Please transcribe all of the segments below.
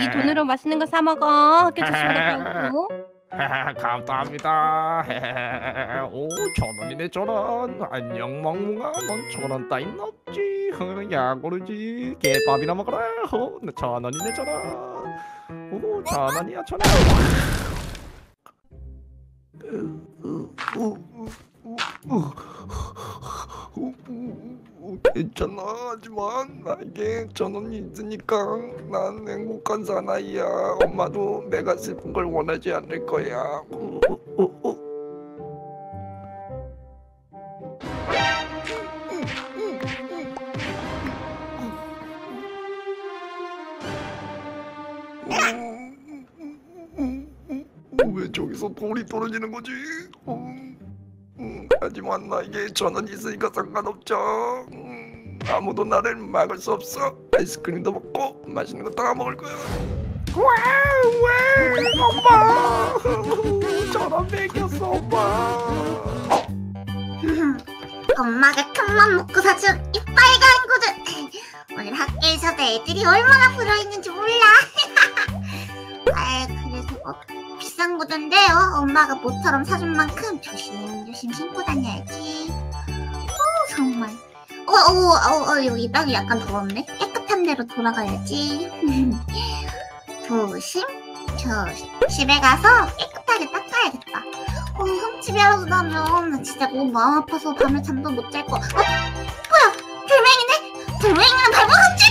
이, 이 돈으로 맛있는 거 사 먹어 학교 오고 감사합니다. 오, 천 원이네 천 원. 안녕 멍멍아, 넌 천원 따윈 없지. 야 고르지. 개밥이나 먹어라. 어, 천 원이네 천 원. 오, 천 원이야 천 원. 괜찮아 하지만 나에게 천 원이 있으니까 난 행복한 사나이야 엄마도 내가 슬픈 걸 원하지 않을 거야 어, 어, 어, 어. 어, 왜 저기서 볼이 떨어지는 거지? 어, 음, 하지만 나에게 전원 있으니까 상관없죠. 음, 아무도 나를 막을 수 없어. 아이스크림도 먹고 맛있는 거 다 먹을 거야. 와우, 왜 엄마? 전원 먹였어 엄마. 엄마가 큰맘 먹고 사준 이 빨간 구두 오늘 학교에서도 애들이 얼마나 부러있는지 몰라 아 그래서 어, 비싼 구두인데요 엄마가 모처럼 사준 만큼 조심조심 신고 다녀야지 어 정말 어어어 어, 어, 여기 땅이 약간 더럽네 깨끗한 데로 돌아가야지 조심 조심 집에 가서 깨끗하게 닦아야겠다 어, 흠집이라도 나면 나 진짜 너무 마음 아파서 밤에 잠도 못 잘 거. 어? 뭐야? 돌멩이네? 돌멩이는 발목 흠집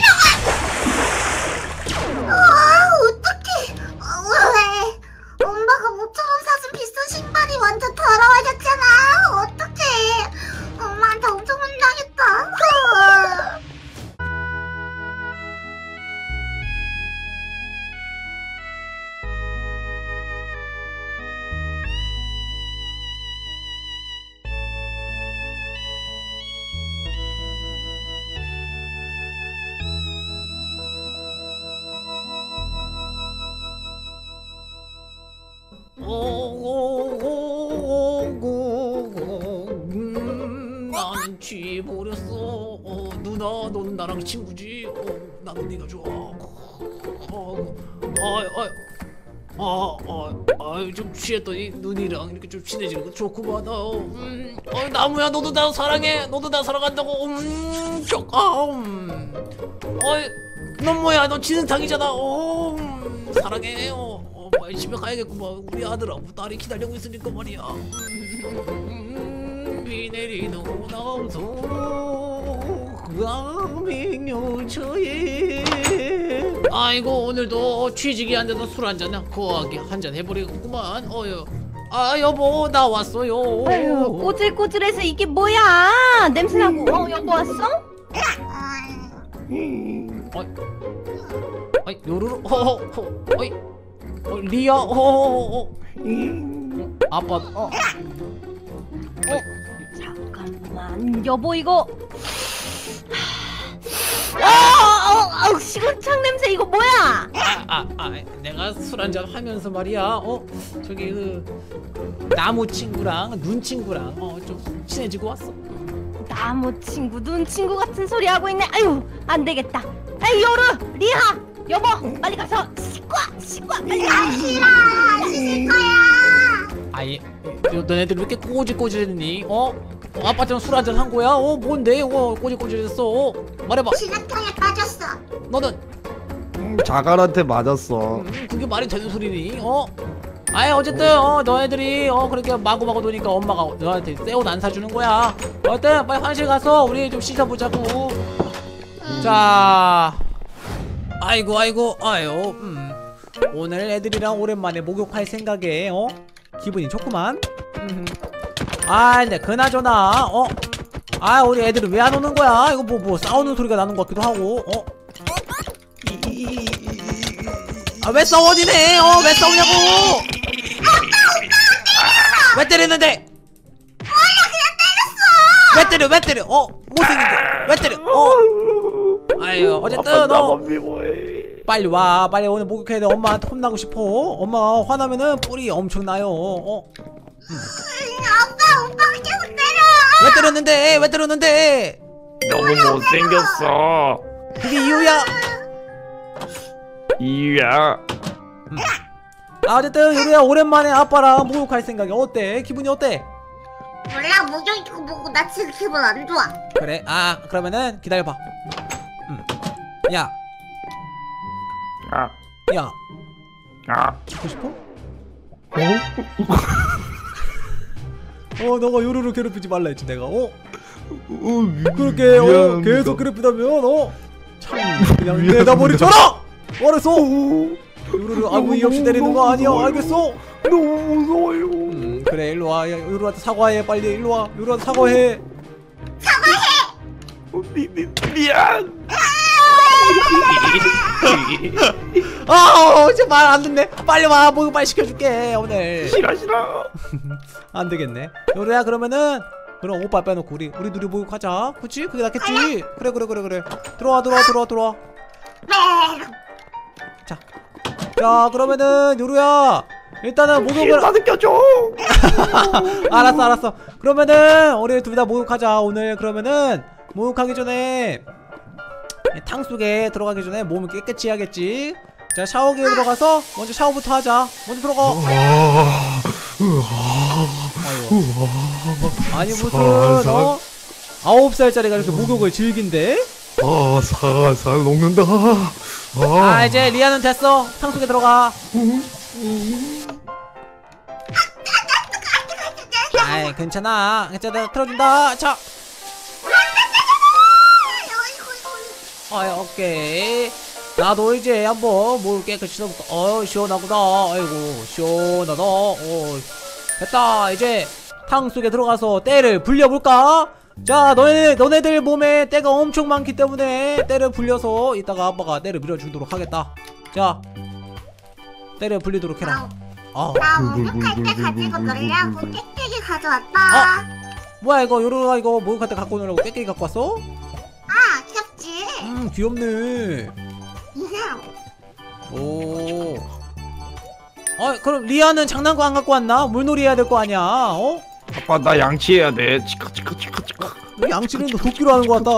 나는 취해버렸어 어, 누나 넌 나랑 친구지 어, 나도 네가 좋아 어, 아, 아, 아, 아, 좀 취했더니 눈이랑 이렇게 좀 친해지는 거 좋구만. 어, 음, 어, 나무야, 너도 나 사랑해. 너도 나 사랑한다고. 음, 쪽, 아, 음. 어이, 넌 뭐야? 너 지능탕이잖아. 어, 음, 사랑해. 어, 어, 빨리 집에 가야겠구만. 우리 아들하고 딸이 기다리고 있으니까 말이야. 음, 비 내리는 오나서 광명요처에 아이고 오늘도 취직이 안 돼서 술 한잔 거하게 한잔 해버리겠구만. 어여. 아 여보 나 왔어요. 아유 꼬질꼬질해서 이게 뭐야? 냄새나고. 어 여보 왔어? 아이. 요루루. 허허허 어이. 어, 리아. 허허허 아빠. 어. 잠 여보 이거 아, 어, 어, 시궁창 냄새 이거 뭐야? 아, 아, 내가 술 한잔 하면서 말이야. 어, 저기 그 나무 친구랑 눈 친구랑 어 좀 친해지고 왔어. 나무 친구 눈 친구 같은 소리 하고 있네. 아유 안 되겠다. 아이 요르 리하 여보 빨리 가서 씻고 와 씻고 와 빨리. 아, 싫어. 씻을 거야. 아이, 요, 너네들 왜 이렇게 꼬질꼬질했니? 어? 어 아빠처럼 술 한잔 한 거야? 어, 뭔데? 어, 꼬질꼬질했어. 어? 말해봐. 진흙탕에 빠졌어. 너는 음, 자갈한테 맞았어. 음, 그게 말이 되는 소리니? 어? 아이 어쨌든 어 너희들이 어 그렇게 마구마구 노니까 엄마가 너한테 새 옷 안 사주는 거야 어쨌든 빨리 화장실 가서 우리 좀 씻어보자고 자 아이고 아이고 아유 음 오늘 애들이랑 오랜만에 목욕할 생각에 어 기분이 좋구만 음. 아 근데 그나저나 어 아 우리 애들은 왜 안 오는 거야 이거 뭐뭐 싸우는 소리가 나는 것 같기도 하고 어 아 왜 싸워지네? 어 왜 싸우냐고? 왜 때리는데? 왜 때려 왜 때려? 어 못생긴데 왜 때려? 어 아유 어쨌든 어. 빨리 와 빨리 오늘 목욕해야 돼 엄마한테 혼나고 싶어 엄마가 화나면은 뿔이 엄청나요 어? 아빠 오빠가 계속 때려. 왜 때렸는데 왜 때렸는데 너무 못생겼어. 그게 이유야 이야 아, 어쨌든 요루야 오랜만에 아빠랑 목욕할 생각이 어때? 기분이 어때? 몰라 목욕 있고 뭐고 나 지금 기분 안 좋아. 그래 아 그러면은 기다려봐 음. 야 아, 야, 아. 듣고 싶어? 어, 너가 요루를 괴롭히지 말라 했지 내가. 어, 그렇게 어, 계속 괴롭히다면 어, 참 그냥 내다버리잖아. 알았어? 요루를 아무 이유 없이 때리는 거 아니야, 알겠어? 너무 무서워요 음, 그래 일로 와, 야, 요루한테 사과해, 빨리 일로 와, 요루한테 사과해. 어, 미, 미, 미안 아, 제발 안 듣네. 빨리 와, 목욕 빨리 시켜줄게 오늘. 싫어 싫어 안 되겠네. 요루야 그러면은 그럼 오빠 빼놓고 우리 우리 둘이 목욕하자. 그치? 그게 낫겠지? 그래 그래 그래 그래. 들어와 들어와 들어와 들어와. 네. 자 그러면은 요루야 일단은 목욕을 다 느껴줘 알았어 알았어. 그러면은 우리 둘 다 목욕하자 오늘 그러면은 목욕하기 전에 탕 속에 들어가기 전에 몸을 깨끗이 해야겠지. 자 샤워기에 들어가서 먼저 샤워부터 하자. 먼저 들어가. 아이고. 아니 무슨 어? 아홉 살짜리가 이렇게 목욕을 즐긴대? 아 살살 녹는다 아 이제 리아는 됐어 탕 속에 들어가 아이 괜찮아 괜찮아 틀어준다 자 아이 오케이. 나도 이제 한번 물 깨끗이 씻어볼까 어 시원하구나. 아이고 시원하다. 어 됐다. 이제 탕 속에 들어가서 때를 불려볼까? 자 너네 너네들 몸에 때가 엄청 많기 때문에 때를 불려서 이따가 아빠가 때를 밀어주도록 하겠다. 자 때를 불리도록 해라. 아. 나 목욕할 때 가지고 놀려고 깨끗이 가져왔다. 어? 뭐야 이거? 요루가 이거 목욕할 때 갖고 놀라고 깨끼 갖고 왔어? 아? 음 귀엽네. 오. 아 그럼 리아는 장난감 안 갖고 왔나? 물놀이 해야 될 거 아니야? 어? 아빠 나 양치해야 돼 치카 치카 치카 치카 왜 양치는 너 도끼로 하는 거 같다?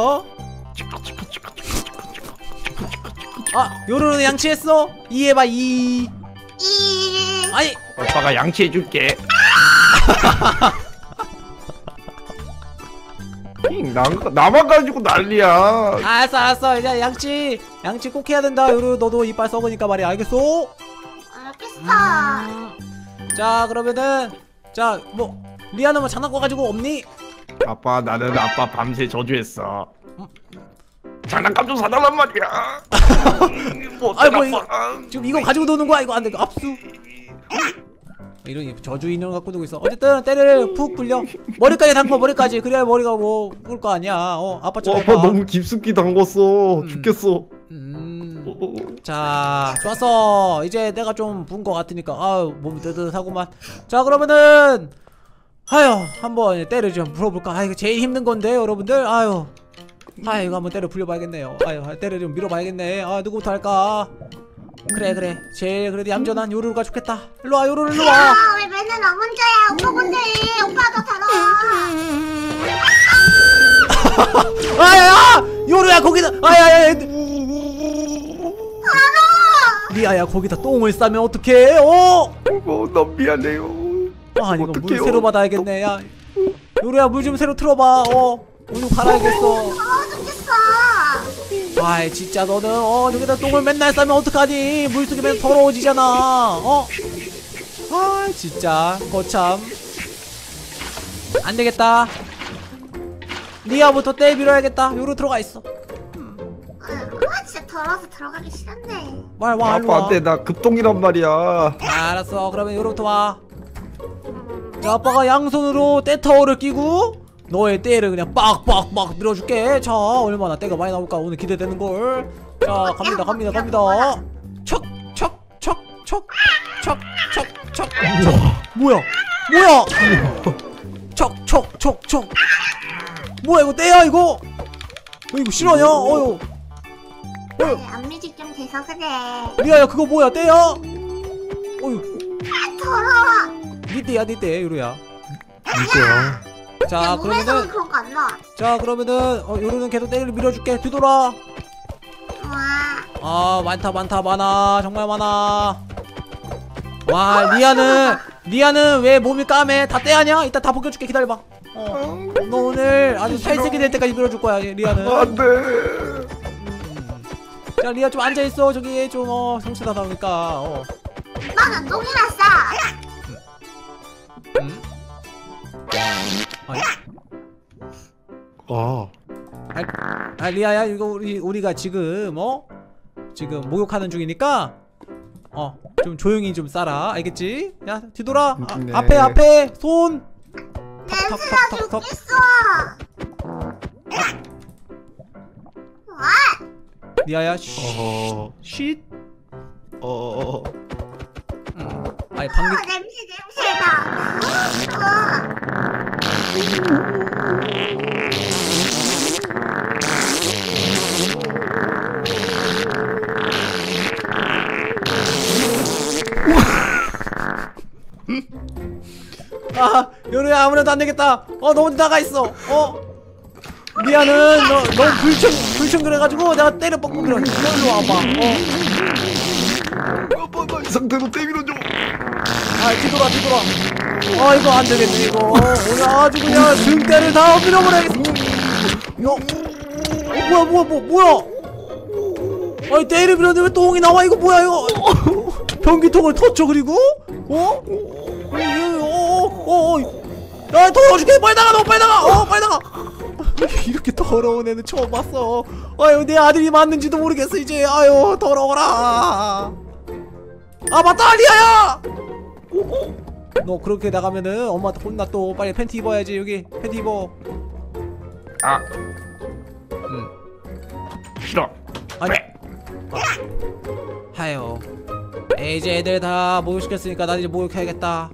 치카 치카 치카 치카 치카 치카 치카 치카 치카 아 요루는 양치했어? 이 해봐 이. 이. 아니 오빠가 양치해줄게 나, 나만 가지고 난리야. 알았어 알았어. 이제 양치 양치 꼭 해야 된다. 요루 너도 이빨 썩으니까 말이야. 알겠어? 알겠어. 음. 자 그러면은 자뭐 리아는 뭐 장난감 가지고 없니? 아빠 나는 아빠 밤새 저주했어. 장난감 좀 사달란 말이야. 뭐 아이, 뭐 아빠 지금 이거 가지고 노는 거야? 이거 안돼. 압수 이런 저주 인형 갖고 놀고 있어. 어쨌든 때를 푹 불려. 머리까지 담궈 머리까지. 그래야 머리가 뭐뿔거 아니야. 어 어, 아빠처럼 아빠 해봐. 너무 깊숙이 담궜어. 음. 죽겠어. 음. 어, 어. 자 좋았어. 이제 내가 좀 부은 거 같으니까. 아유 몸이 뜨뜻하구만. 자 그러면은 아유 한번 때를 좀 불어볼까? 아 이거 제일 힘든 건데 여러분들. 아유 아 이거 한번 때를 불려봐야겠네요. 아유 때를 좀 밀어봐야겠네. 아 누구부터 할까 그래 그래 제일 그래도 얌전한 요루가 좋겠다 일로와 요루 일로와 아, 왜 맨날 나 혼자야? 오빠 뭔데? 오빠도 살아. 아야야 요루야 거기다 아야야 리아야 거기다 똥을 싸면 어떡해 어? 어, 나 미안해요 아 이거 물 어떡해요? 새로 받아야겠네 야 요루야 물 좀 새로 틀어봐 어 우유 갈아야겠어 아, 좋겠어. 아이 진짜 너는 어 여기다 똥을 맨날 싸면 어떡하니? 물속에 맨 더러워지잖아. 어? 아 진짜. 거참. 안되겠다. 리아부터 때 밀어야겠다. 요루 들어가 있어. 아, 진짜 더러워서 들어가기 싫은데. 말와 일로 아빠 와. 안돼. 나 급동이란 말이야. 알았어. 그러면 요로부터 와자 아빠가 양손으로 떼터를 끼고 너의 때를 그냥 빡빡빡 밀어줄게. 자 얼마나 때가 많이 나올까? 오늘 기대되는걸. 자 갑니다 갑니다 갑니다. 척척척척척척척척 뭐야? 뭐야? 척척척척. 뭐야 이거 때야 이거? 어, 이거 실화냐? 어휴. 안뮤직 좀 돼서 그래. 리아야 그거 뭐야 때야? 어휴. 더러워. 니 때야 니 때, 요루야. 진짜 자 야, 몸에서는 그러면은 그런 거 안 나와. 자 그러면은 어, 요루는 계속 때를 밀어줄게. 뒤돌아. 와. 아. 많다 많다 많아. 정말 많아. 와 리아는 리아는 왜 몸이 까매? 다 떼하냐 이따 다 벗겨줄게. 기다려봐. 어. 너 오늘 아주 살색이 될 때까지 밀어줄 거야 리아는. 안돼. 자 리아 좀 앉아 있어. 저기 좀 어, 성실하다 보니까 어. 나는 똥이 났어. 음? 아니, 아아 리아야 이거 우리 우리가 지금 어 지금 목욕하는 중이니까 어 좀 조용히 좀 싸라 알겠지? 야 뒤돌아 아, 네. 앞에 앞에 손 냄새나 죽겠어. 와, 리아야 쉿 어... 쉿 어... 음. 아니 방귀 어, 냄새 냄새나. 야 아무래도 안 되겠다 어너 혼자 나가 있어 어 리아는 너 너무 불청 불청 그래가지고 내가 때려 뻑뻑 그래 일로 와봐 어 아빠 나이 상태로 때밀어줘 아 뒤돌아 뒤돌아 아 이거 안 되겠네 이거 오늘 아주 그냥 등대를 다 밀어버려야겠어 어, 어 뭐야 뭐야 뭐 뭐야 아니 때를 밀었는데 왜 똥이 나와 이거 뭐야 이거 변기통을 터쳐 그리고 어? 어 어 어 어 야 더러워 죽겠 빨리 나가 너. 빨리 나가. 어 빨리 나가. 이렇게 더러운 애는 처음 봤어. 아유 내 아들이 맞는지도 모르겠어 이제. 아유 더러워라. 아 맞다 리아야! 너 그렇게 나가면은 엄마한테 혼나 또 빨리 팬티 입어야지 여기. 팬티 입어. 아. 응. 싫어. 아니. 하여. 이제 애들 다 목욕시켰으니까 나 이제 목욕해야겠다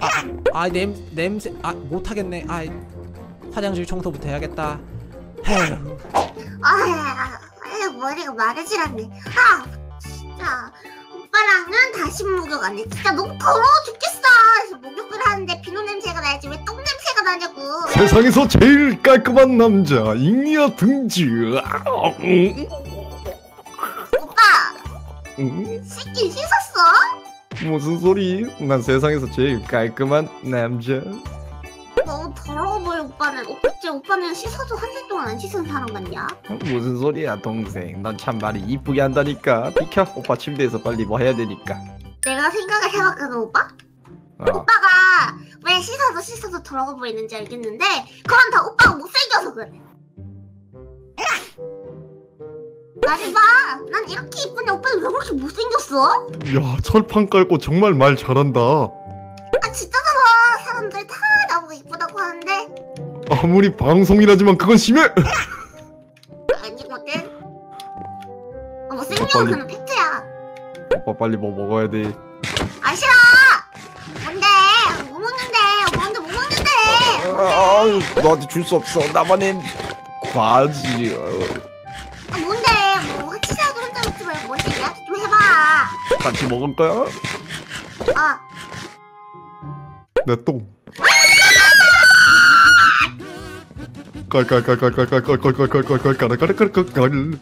아, 아 냄, 냄새 아 못하겠네 아 화장실 청소부터 해야겠다 헤휴 아, 아유, 머리가 마르지않네. 아, 진짜. 오빠랑은 다시 목욕 안 해. 진짜 너무 더러워 죽겠어. 그래서 목욕을 하는데 비누 냄새가 나야지 왜 똥 냄새가 나냐고. 세상에서 제일 깔끔한 남자 잉여 등지 아, 응? 오빠, 응? 씻긴 씻었어? 무슨 소리? 난 세상에서 제일 깔끔한 남자 너무 더러워 보여 오빠는. 어째 오빠는 씻어도 한 달 동안 안 씻은 사람 같냐? 무슨 소리야 동생 넌 참 말이 이쁘게 한다니까 비켜 오빠 침대에서 빨리 뭐 해야 되니까 내가 생각을 해봤거든 오빠? 어. 오빠가 왜 씻어도 씻어도 더러워 보이는지 알겠는데 그건 다 오빠가 못생겨서 그래 말해봐 난 이렇게 이쁜데 오빠는 왜 그렇게 못생겼어? 야 철판 깔고 정말 말 잘한다. 아 진짜잖아. 사람들 다 나보고 이쁘다고 하는데. 아무리 방송이라지만 그건 심해! 아니거든 아, 빨리. 거는 팩트야. 오빠 빨리 뭐 먹어야 돼. 아 싫어! 뭔데? 뭐 먹는데? 뭔데 뭐 먹는데? 아, 너한테 줄 수 없어. 나만의 과지 같이 먹을 거야? 아 내똥 깔깔깔깔깔깔깔깔깔깔깔깔깔깔깔